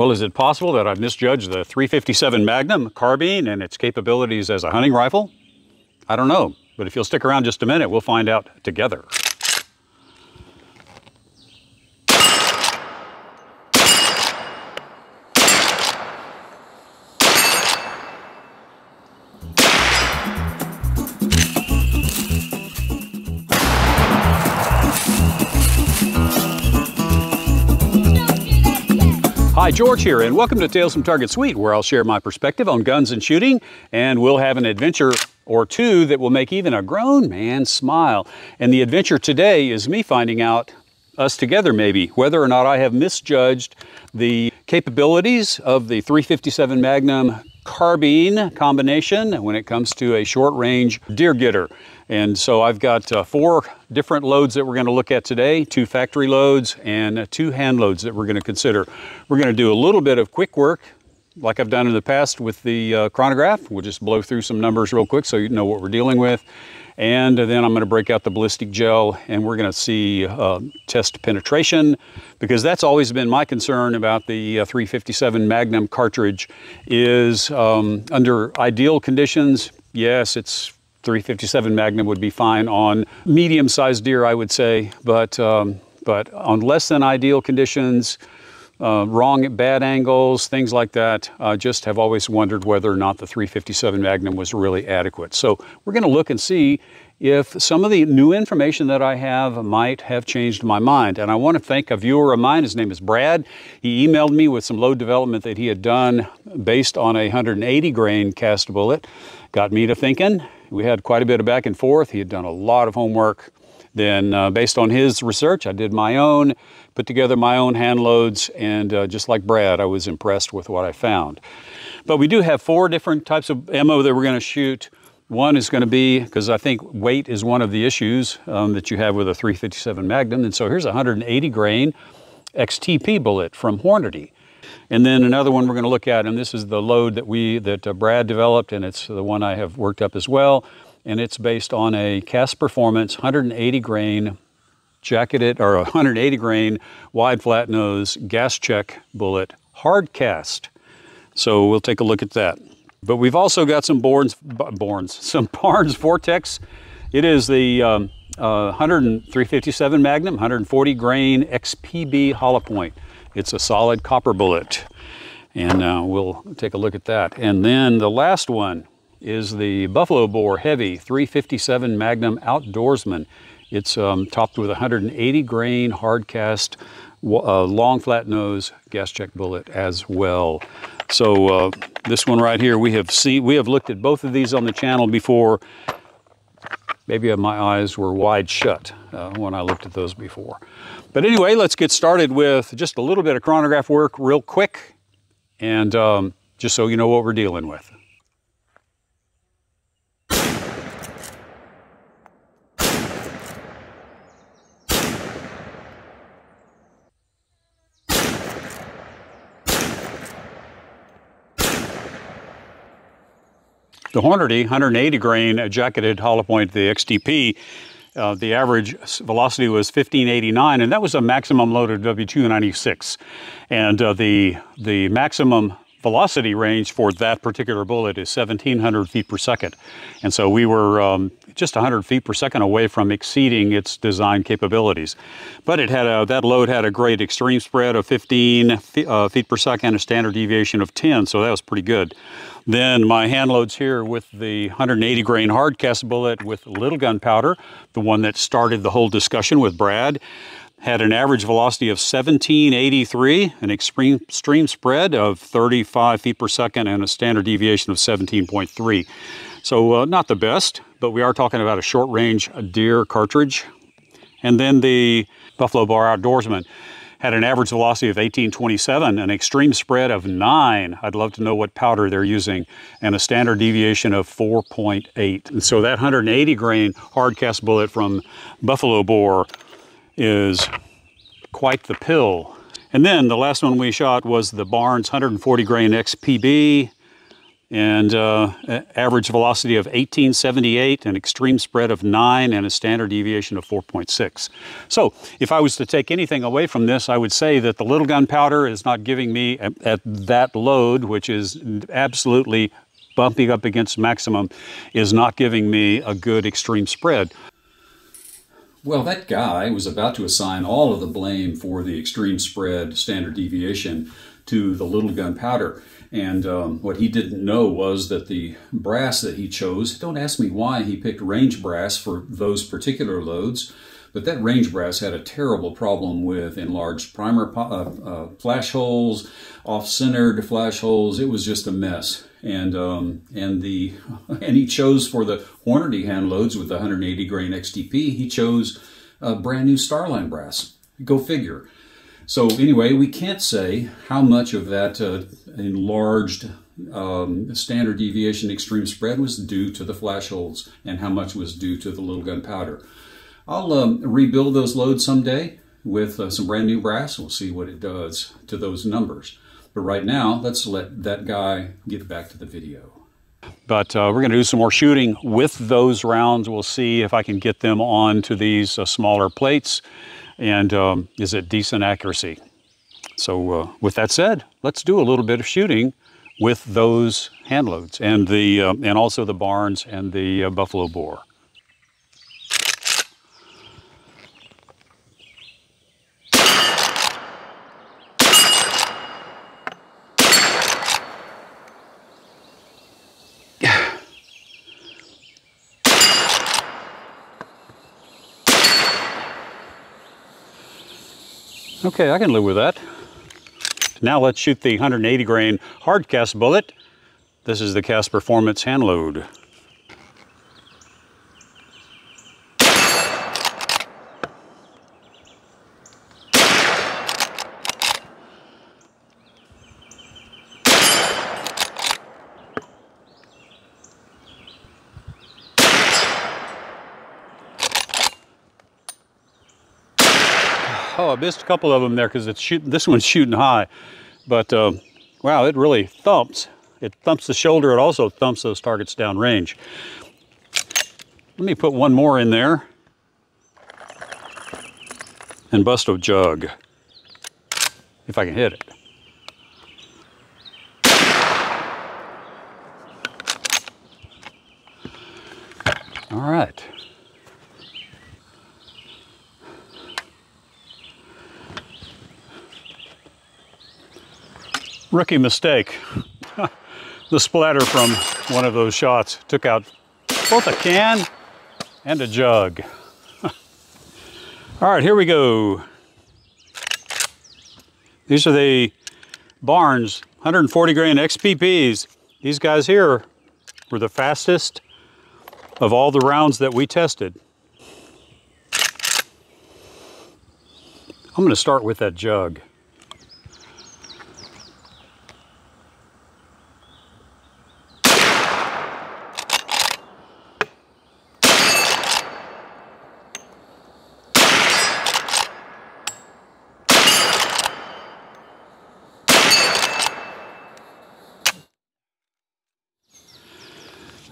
Well, is it possible that I've misjudged the 357 Magnum carbine and its capabilities as a hunting rifle? I don't know, but if you'll stick around just a minute, we'll find out together. Hi, George here, and welcome to Tales from Target Suite, where I'll share my perspective on guns and shooting, and we'll have an adventure or two that will make even a grown man smile. And the adventure today is me finding out, us together maybe, whether or not I have misjudged the capabilities of the 357 Magnum carbine combination when it comes to a short range deer getter. And so I've got uh, four different loads that we're going to look at today, two factory loads and uh, two hand loads that we're going to consider. We're going to do a little bit of quick work like I've done in the past with the uh, chronograph. We'll just blow through some numbers real quick so you know what we're dealing with. And then I'm going to break out the ballistic gel and we're going to see uh, test penetration because that's always been my concern about the uh, 357 Magnum cartridge is um, under ideal conditions, yes, it's 357 Magnum would be fine on medium-sized deer, I would say, but um, but on less than ideal conditions, uh, wrong at bad angles, things like that, uh, just have always wondered whether or not the 357 Magnum was really adequate. So we're going to look and see if some of the new information that I have might have changed my mind. And I want to thank a viewer of mine, his name is Brad. He emailed me with some load development that he had done based on a 180 grain cast bullet. Got me to thinking, we had quite a bit of back and forth. He had done a lot of homework. Then, uh, based on his research, I did my own, put together my own hand loads, and uh, just like Brad, I was impressed with what I found. But we do have four different types of ammo that we're going to shoot. One is going to be, because I think weight is one of the issues um, that you have with a 357 Magnum. And so here's a 180 grain XTP bullet from Hornady. And then another one we're going to look at, and this is the load that we that uh, Brad developed, and it's the one I have worked up as well. And it's based on a Cast Performance 180 grain jacketed or 180 grain wide flat nose gas check bullet hard cast. So we'll take a look at that. But we've also got some Borns, Borns some Barnes VOR-TX. It is the um, uh, 357 Magnum, 140 grain XPB hollow point. It's a solid copper bullet. And uh, we'll take a look at that. And then the last one is the Buffalo Bore Heavy 357 Magnum Outdoorsman. It's um, topped with 180 grain hard cast uh, long flat nose gas check bullet as well. So uh, this one right here, we have seen, we have looked at both of these on the channel before. Maybe my eyes were wide shut uh, when I looked at those before. But anyway, let's get started with just a little bit of chronograph work real quick and um, just so you know what we're dealing with. The Hornady 180 grain jacketed hollow point, the XTP, uh, the average velocity was 1589, and that was a maximum loaded W296. And uh, the, the maximum velocity range for that particular bullet is 1700 feet per second. And so we were um, just 100 feet per second away from exceeding its design capabilities. But it had a, that load had a great extreme spread of 15 feet, uh, feet per second, a standard deviation of 10, so that was pretty good. Then my hand loads here with the 180 grain hard cast bullet with Lil'Gun powder, the one that started the whole discussion with Brad, had an average velocity of 1783, an extreme stream spread of 35 feet per second, and a standard deviation of 17.3. So uh, not the best, but we are talking about a short range deer cartridge. And then the Buffalo Bore Outdoorsman had an average velocity of 1827, an extreme spread of 9. I'd love to know what powder they're using, and a standard deviation of 4.8. And so that 180 grain hard cast bullet from Buffalo Bore is quite the pill. And then the last one we shot was the Barnes 140 grain XPB. And uh, average velocity of 1878, an extreme spread of 9, and a standard deviation of 4.6. So if I was to take anything away from this, I would say that the Lil'Gun powder is not giving me at, at that load, which is absolutely bumping up against maximum, is not giving me a good extreme spread. Well, that guy was about to assign all of the blame for the extreme spread standard deviation to the Lil'Gun powder. And um, what he didn't know was that the brass that he chose, don't ask me why he picked range brass for those particular loads, but that range brass had a terrible problem with enlarged primer uh, uh, flash holes, off-centered flash holes. It was just a mess. And um, and the and he chose for the Hornady hand loads with the 180 grain XTP, he chose a brand new Starline brass. Go figure. So anyway, we can't say how much of that uh, enlarged um, standard deviation extreme spread was due to the flash holes and how much was due to the Lil'Gun powder. I'll um, rebuild those loads someday with uh, some brand new brass. We'll see what it does to those numbers. But right now, let's let that guy get back to the video. But uh, we're going to do some more shooting with those rounds. We'll see if I can get them onto these uh, smaller plates and um, is it decent accuracy. So uh, with that said, let's do a little bit of shooting with those hand loads and, the, uh, and also the Barnes and the uh, Buffalo Bore. Okay, I can live with that. Now let's shoot the 180 grain hard cast bullet. This is the Cast Performance hand load. Oh, I missed a couple of them there because it's shooting. This one's shooting high, but uh, wow, it really thumps. It thumps the shoulder. It also thumps those targets down range. Let me put one more in there and bust a jug if I can hit it. All right. Rookie mistake. the splatter from one of those shots took out both a can and a jug. All right, here we go. These are the Barnes 140 grain XPBs. These guys here were the fastest of all the rounds that we tested. I'm going to start with that jug.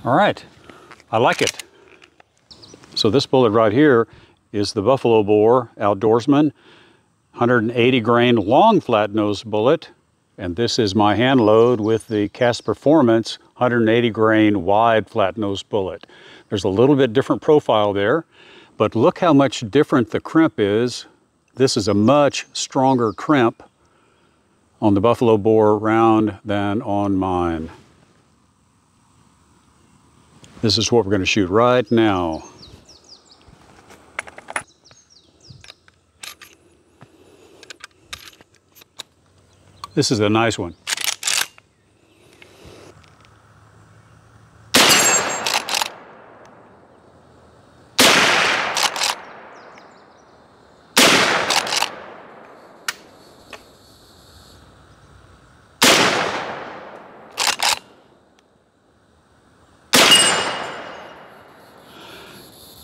All right, I like it. So this bullet right here is the Buffalo Bore Outdoorsman 180 grain long flat nose bullet. And this is my hand load with the Cast Performance 180 grain wide flat nose bullet. There's a little bit different profile there, but look how much different the crimp is. This is a much stronger crimp on the Buffalo Bore round than on mine. This is what we're going to shoot right now. This is a nice one.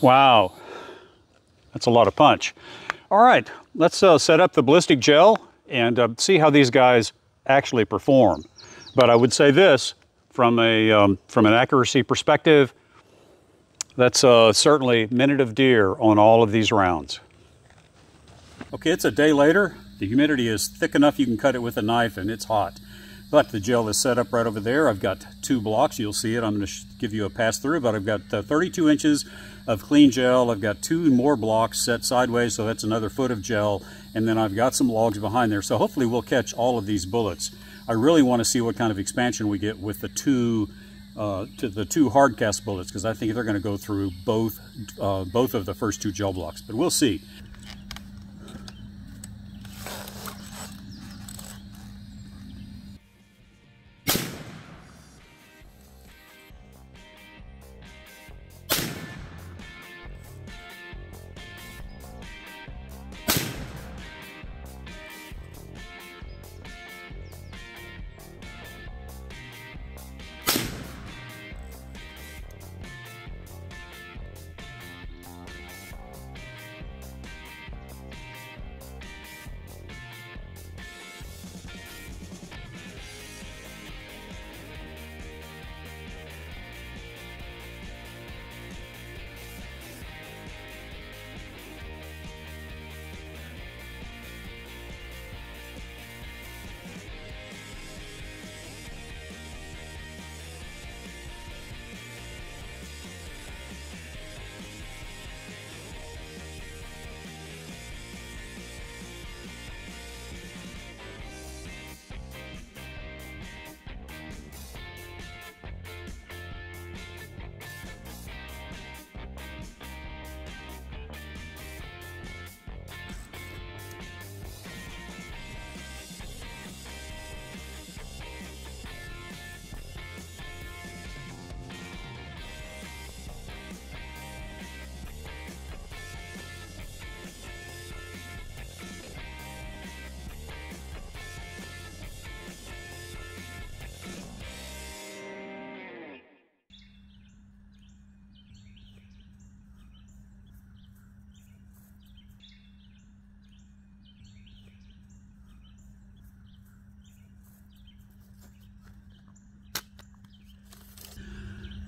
Wow, that's a lot of punch. All right, let's uh, set up the ballistic gel and uh, see how these guys actually perform. But I would say this, from a um, from an accuracy perspective, that's uh, certainly minute of deer on all of these rounds. Okay, it's a day later. The humidity is thick enough you can cut it with a knife and it's hot. But the gel is set up right over there. I've got two blocks. You'll see it. I'm going to give you a pass through, but I've got uh, 32 inches of clean gel. I've got two more blocks set sideways, so that's another foot of gel. And then I've got some logs behind there. So hopefully we'll catch all of these bullets. I really want to see what kind of expansion we get with the two uh, to the two hard cast bullets because I think they're going to go through both uh, both of the first two gel blocks, but we'll see.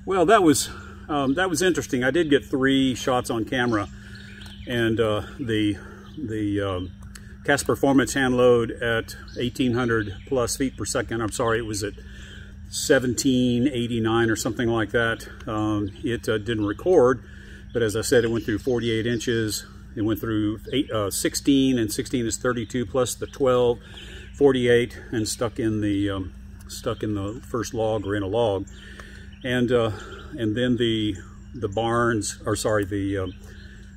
Well, that was um, that was interesting. I did get three shots on camera, and uh, the the um, cast performance hand load at 1800 plus feet per second. I'm sorry, it was at 1789 or something like that. Um, it uh, didn't record, but as I said, it went through 48 inches. It went through eight, uh, 16, and 16 is 32 plus the 12, 48, and stuck in the um, stuck in the first log or in a log and uh, and then the the Barnes, or sorry, the um,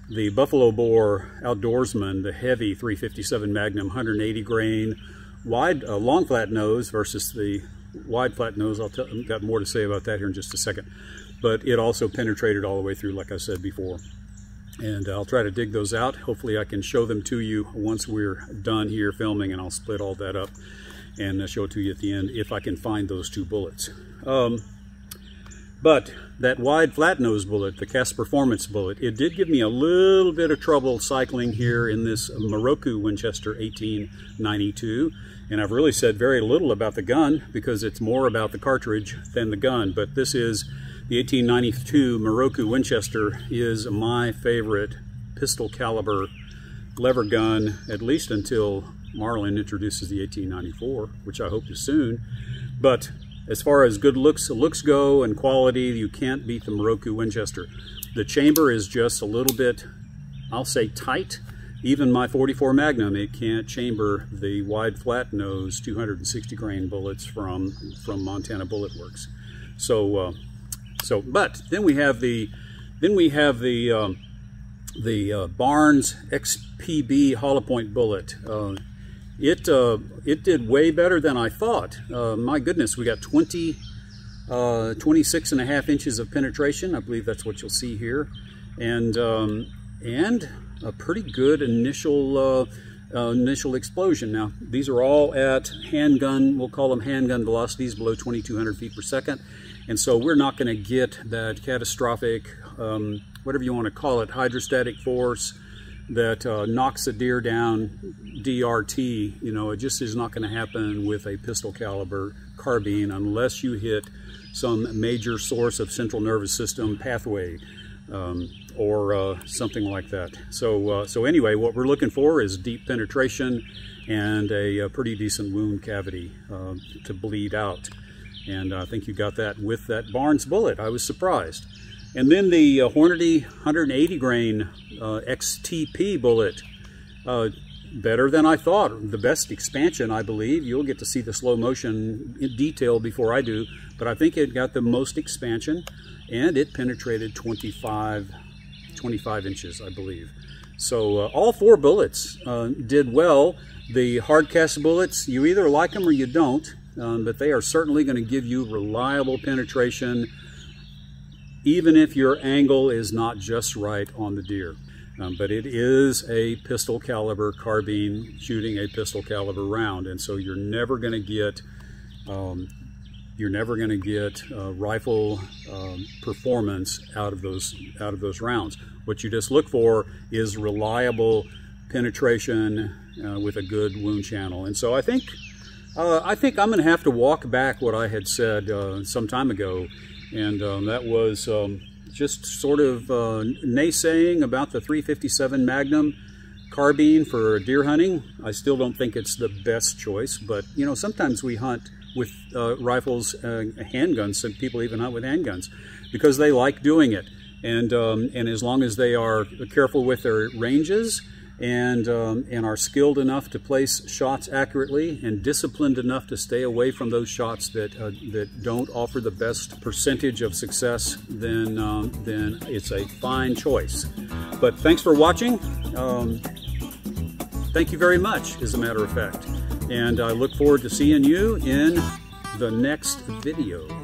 the Buffalo Bore Outdoorsman, the heavy 357 Magnum 180 grain wide uh, long flat nose versus the wide flat nose. I'll tell, I've got more to say about that here in just a second. But it also penetrated all the way through, like I said before. And I'll try to dig those out. Hopefully I can show them to you once we're done here filming and I'll split all that up and uh, show it to you at the end if I can find those two bullets. Um, but that wide flat nose bullet, the Cast Performance bullet, it did give me a little bit of trouble cycling here in this Miroku Winchester 1892. And I've really said very little about the gun because it's more about the cartridge than the gun. But this is the 1892 Miroku Winchester is my favorite pistol caliber lever gun, at least until Marlin introduces the 1894, which I hope is soon. But as far as good looks looks go and quality, you can't beat the Miroku Winchester. The chamber is just a little bit, I'll say tight. Even my 44 Magnum, it can't chamber the wide flat nose 260 grain bullets from from Montana Bullet Works. So, uh, so but then we have the then we have the um, the uh, Barnes XPB hollow point bullet. Uh, it uh, it did way better than I thought. Uh, my goodness, we got 20, uh, 26 and a half inches of penetration. I believe that's what you'll see here. And, um, and a pretty good initial, uh, uh, initial explosion. Now, these are all at handgun, we'll call them handgun velocities below 2,200 feet per second. And so we're not going to get that catastrophic, um, whatever you want to call it, hydrostatic force, that uh, knocks a deer down DRT, you know, it just is not going to happen with a pistol caliber carbine unless you hit some major source of central nervous system pathway um, or uh, something like that. So, uh, so anyway, what we're looking for is deep penetration and a, a pretty decent wound cavity uh, to bleed out. And I think you got that with that Barnes bullet. I was surprised. And then the uh, Hornady 180 grain uh, XTP bullet, uh, better than I thought. The best expansion, I believe. You'll get to see the slow motion detail before I do, but I think it got the most expansion and it penetrated 25, 25 inches, I believe. So uh, all four bullets uh, did well. The hard cast bullets, you either like them or you don't, um, but they are certainly going to give you reliable penetration even if your angle is not just right on the deer. Um, but it is a pistol caliber carbine shooting a pistol caliber round, and so you're never going to get um, you're never going to get uh, rifle um, performance out of those out of those rounds. What you just look for is reliable penetration uh, with a good wound channel, and so I think uh, I think I'm going to have to walk back what I had said uh, some time ago, and um, that was um, just sort of uh, naysaying about the 357 Magnum carbine for deer hunting. I still don't think it's the best choice, but you know, sometimes we hunt with uh, rifles, uh, handguns, some people even hunt with handguns because they like doing it. And, um, and as long as they are careful with their ranges and, um, and are skilled enough to place shots accurately and disciplined enough to stay away from those shots that, uh, that don't offer the best percentage of success, then, um, then it's a fine choice. But thanks for watching. Um, thank you very much, as a matter of fact. And I look forward to seeing you in the next video.